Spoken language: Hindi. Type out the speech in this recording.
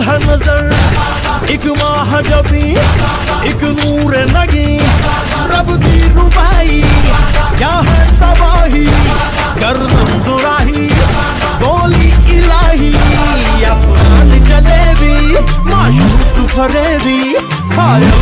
है नज़र। एक माह जबी, एक नूर नगी। रब दी रुबाई, क्या है तबाही? गर्दन सुराही बोली इलाही। अफगान जलेबी, माशूक फरेबी फायल